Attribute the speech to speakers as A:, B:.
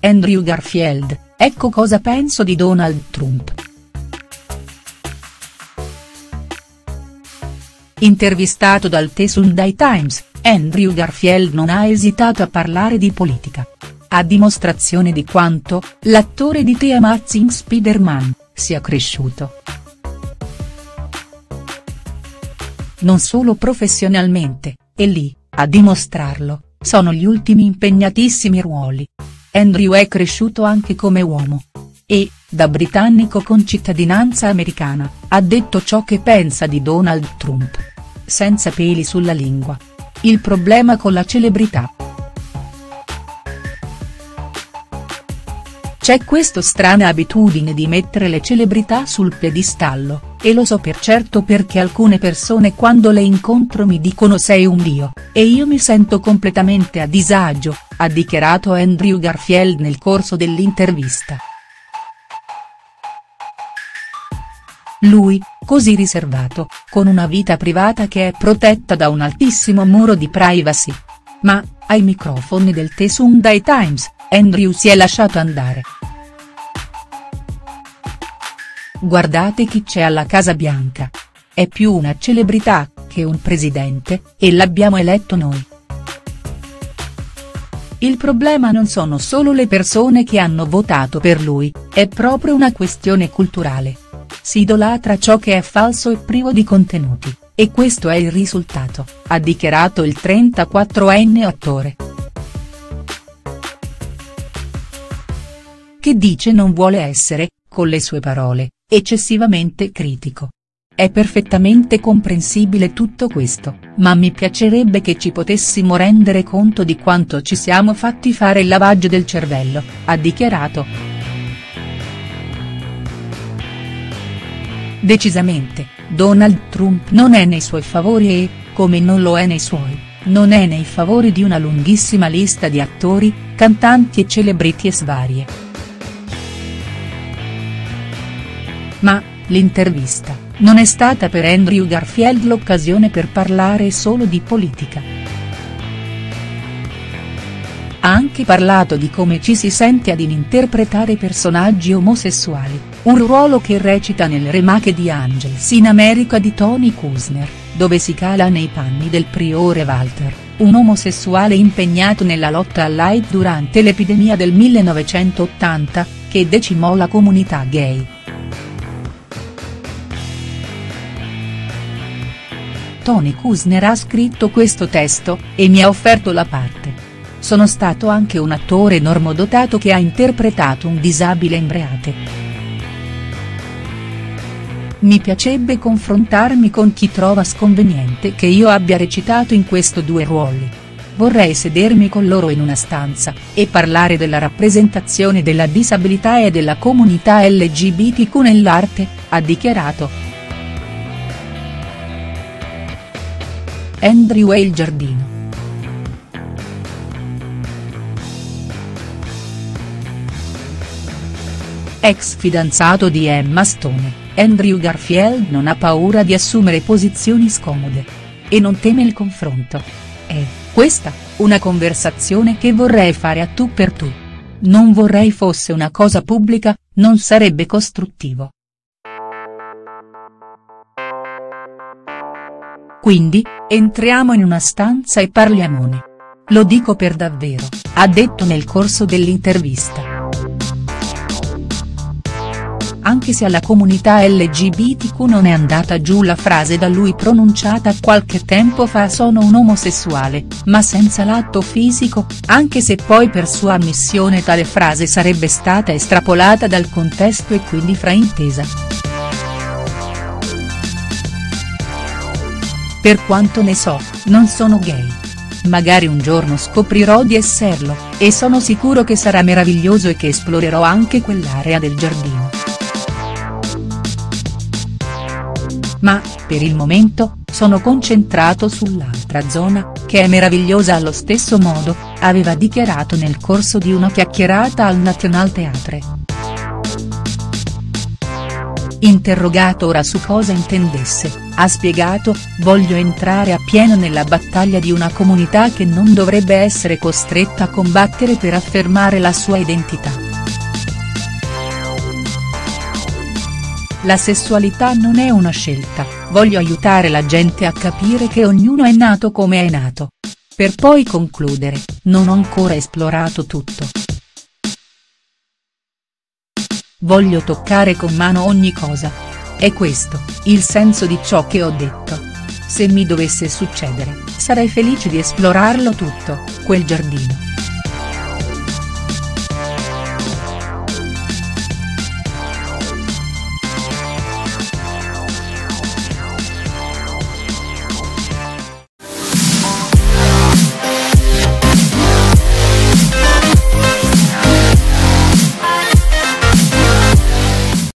A: Andrew Garfield, ecco cosa penso di Donald Trump. Intervistato dal The Sunday Times, Andrew Garfield non ha esitato a parlare di politica. A dimostrazione di quanto, l'attore di The Amazing Spider-Man, sia cresciuto. Non solo professionalmente, e lì, a dimostrarlo, sono gli ultimi impegnatissimi ruoli. Andrew è cresciuto anche come uomo. E, da britannico con cittadinanza americana, ha detto ciò che pensa di Donald Trump. Senza peli sulla lingua. Il problema con la celebrità. C'è questa strana abitudine di mettere le celebrità sul piedistallo, e lo so per certo perché alcune persone quando le incontro mi dicono sei un dio, e io mi sento completamente a disagio, ha dichiarato Andrew Garfield nel corso dell'intervista. Lui, così riservato, con una vita privata che è protetta da un altissimo muro di privacy. Ma, ai microfoni del The Sunday Times, Andrew si è lasciato andare. Guardate chi c'è alla Casa Bianca. È più una celebrità, che un presidente, e l'abbiamo eletto noi. Il problema non sono solo le persone che hanno votato per lui, è proprio una questione culturale. Si idolatra ciò che è falso e privo di contenuti, e questo è il risultato, ha dichiarato il 34enne attore. che dice non vuole essere, con le sue parole, eccessivamente critico. È perfettamente comprensibile tutto questo, ma mi piacerebbe che ci potessimo rendere conto di quanto ci siamo fatti fare il lavaggio del cervello, ha dichiarato. Decisamente, Donald Trump non è nei suoi favori e, come non lo è nei suoi, non è nei favori di una lunghissima lista di attori, cantanti e celebrity e Ma, l'intervista, non è stata per Andrew Garfield l'occasione per parlare solo di politica. Ha anche parlato di come ci si sente ad interpretare personaggi omosessuali, un ruolo che recita nel remake di Angels in America di Tony Kusner, dove si cala nei panni del priore Walter, un omosessuale impegnato nella lotta all'AID durante l'epidemia del 1980, che decimò la comunità gay. Tony Kusner ha scritto questo testo, e mi ha offerto la parte. Sono stato anche un attore normodotato che ha interpretato un disabile embriate. Mi piacerebbe confrontarmi con chi trova sconveniente che io abbia recitato in questo due ruoli. Vorrei sedermi con loro in una stanza, e parlare della rappresentazione della disabilità e della comunità LGBTQ nell'arte, ha dichiarato. Andrew e il giardino. Ex fidanzato di Emma Stone, Andrew Garfield non ha paura di assumere posizioni scomode. E non teme il confronto. È, questa, una conversazione che vorrei fare a tu per tu. Non vorrei fosse una cosa pubblica, non sarebbe costruttivo. Quindi, entriamo in una stanza e parliamone. Lo dico per davvero, ha detto nel corso dell'intervista. Anche se alla comunità LGBTQ non è andata giù la frase da lui pronunciata qualche tempo fa sono un omosessuale, ma senza l'atto fisico, anche se poi per sua ammissione tale frase sarebbe stata estrapolata dal contesto e quindi fraintesa. Per quanto ne so, non sono gay. Magari un giorno scoprirò di esserlo, e sono sicuro che sarà meraviglioso e che esplorerò anche quell'area del giardino. Ma, per il momento, sono concentrato sull'altra zona, che è meravigliosa allo stesso modo, aveva dichiarato nel corso di una chiacchierata al National Theatre. Interrogato ora su cosa intendesse, ha spiegato, voglio entrare appieno nella battaglia di una comunità che non dovrebbe essere costretta a combattere per affermare la sua identità. La sessualità non è una scelta, voglio aiutare la gente a capire che ognuno è nato come è nato. Per poi concludere, non ho ancora esplorato tutto. Voglio toccare con mano ogni cosa. È questo, il senso di ciò che ho detto. Se mi dovesse succedere, sarei felice di esplorarlo tutto, quel giardino.